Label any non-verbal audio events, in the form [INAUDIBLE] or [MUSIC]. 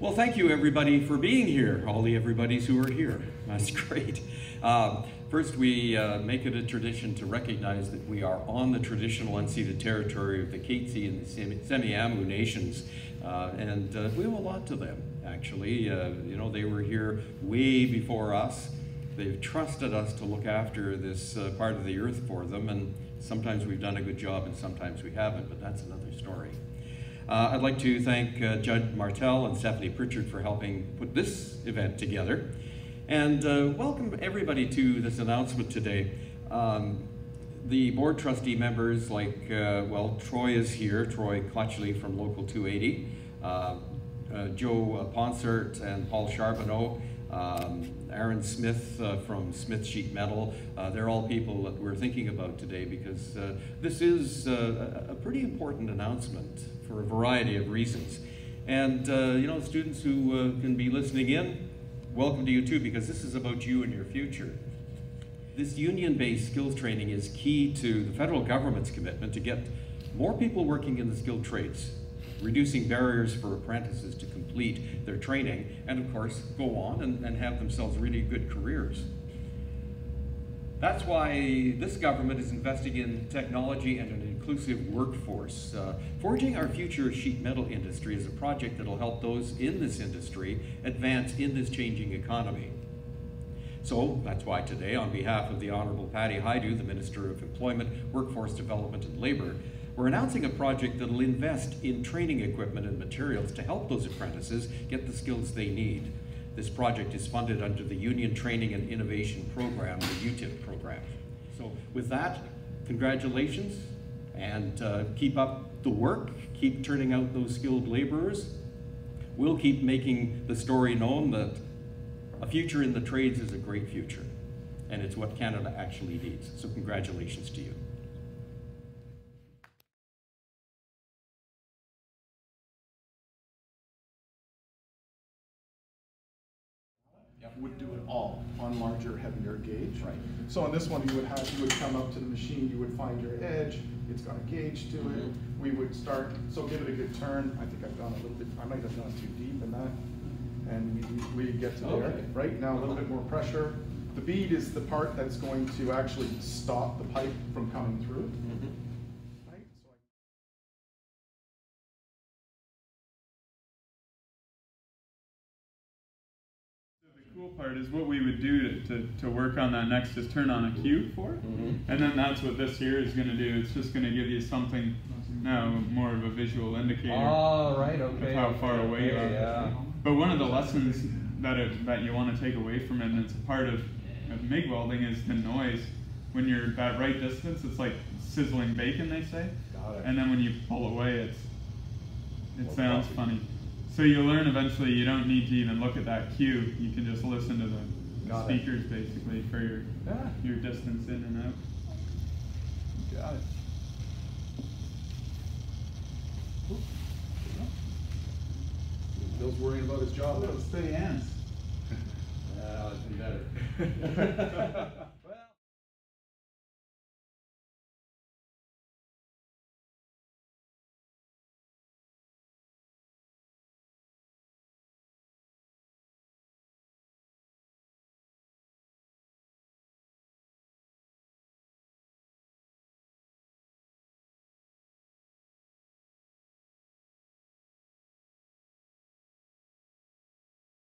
Well, thank you everybody for being here, all the everybody's who are here. [LAUGHS] That's great. Uh, first, we uh, make it a tradition to recognize that we are on the traditional unceded territory of the Katzie and the Semiahmoo nations, uh, and uh, we owe a lot to them, actually. Uh, you know, they were here way before us. They've trusted us to look after this uh, part of the earth for them, and sometimes we've done a good job and sometimes we haven't, but that's another story. Uh, I'd like to thank uh, Judd Martell and Stephanie Pritchard for helping put this event together. And uh, welcome everybody to this announcement today. Um, the board trustee members like, uh, well, Troy is here, Troy Clutchley from Local 280, uh, uh, Joe Ponsert and Paul Charbonneau, um, Aaron Smith uh, from Smith Sheet Metal. Uh, they're all people that we're thinking about today because uh, this is uh, a pretty important announcement for a variety of reasons. And, uh, you know, students who uh, can be listening in, welcome to you too because this is about you and your future. This union-based skills training is key to the federal government's commitment to get more people working in the skilled trades reducing barriers for apprentices to complete their training, and of course, go on and, and have themselves really good careers. That's why this government is investing in technology and an inclusive workforce. Uh, Forging Our Future Sheet Metal Industry is a project that will help those in this industry advance in this changing economy. So that's why today, on behalf of the Honorable Patty Hajdu, the Minister of Employment, Workforce Development and Labor, we're announcing a project that will invest in training equipment and materials to help those apprentices get the skills they need. This project is funded under the Union Training and Innovation Program, the UTIP program. So with that, congratulations and uh, keep up the work, keep turning out those skilled laborers. We'll keep making the story known that a future in the trades is a great future and it's what Canada actually needs. So congratulations to you. Would do it all on larger, heavier gauge. Right. So on this one, you would have, you would come up to the machine, you would find your edge, it's got a gauge to it. Mhm. We would start, so give it a good turn. I think I've gone a little bit, I might have gone too deep in that. And we, we get to there, right? Now a little bit more pressure. The bead is the part that's going to actually stop the pipe from coming through. Mhm. Right? Cool part is what we would do to, to, to work on that next is turn on a cue for it. Mhm. And then that's what this here is going to do. It's just going to give you something now more of a visual indicator Oh, right, of how far away you are. Yeah. But one of the lessons that it, that you want to take away from it, and it's a part of, of MIG welding, is the noise. When you're that right distance, it's like sizzling bacon, they say. Got it. And then when you pull away, it's it sounds funny. So you'll learn eventually you don't need to even look at that cue. You can just listen to the, the Got it. speakers basically for your Yeah, your distance in and out. got it. Bill's worried about his job. Steady hands. [LAUGHS] Yeah, it's been better. [LAUGHS] [LAUGHS]